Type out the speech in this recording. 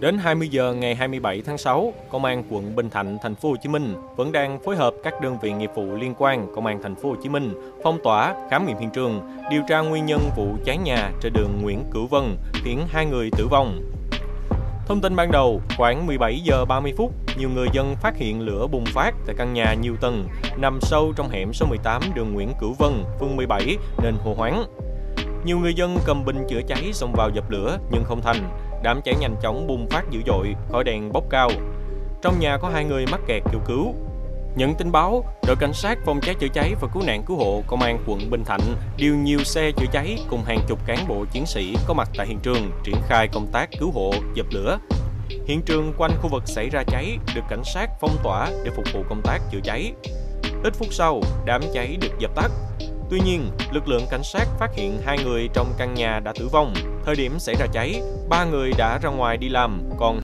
Đến 20 giờ ngày 27 tháng 6, Công an quận Bình Thạnh, thành phố Hồ Chí Minh vẫn đang phối hợp các đơn vị nghiệp vụ liên quan Công an thành phố Hồ Chí Minh phong tỏa, khám nghiệm hiện trường, điều tra nguyên nhân vụ cháy nhà trên đường Nguyễn Cửu Vân khiến hai người tử vong. Thông tin ban đầu, khoảng 17 giờ 30 phút, nhiều người dân phát hiện lửa bùng phát tại căn nhà nhiều tầng nằm sâu trong hẻm số 18 đường Nguyễn Cửu Vân, phường 17 nên hô hoáng. Nhiều người dân cầm bình chữa cháy xông vào dập lửa nhưng không thành. Đám cháy nhanh chóng bùng phát dữ dội, khói đèn bốc cao. Trong nhà có hai người mắc kẹt kêu cứu. Nhận tin báo, đội cảnh sát phòng cháy chữa cháy và cứu nạn cứu hộ công an quận Bình Thạnh điều nhiều xe chữa cháy cùng hàng chục cán bộ chiến sĩ có mặt tại hiện trường triển khai công tác cứu hộ, dập lửa. Hiện trường quanh khu vực xảy ra cháy được cảnh sát phong tỏa để phục vụ công tác chữa cháy. Ít phút sau, đám cháy được dập tắt. Tuy nhiên, lực lượng cảnh sát phát hiện hai người trong căn nhà đã tử vong. Thời điểm xảy ra cháy, ba người đã ra ngoài đi làm, còn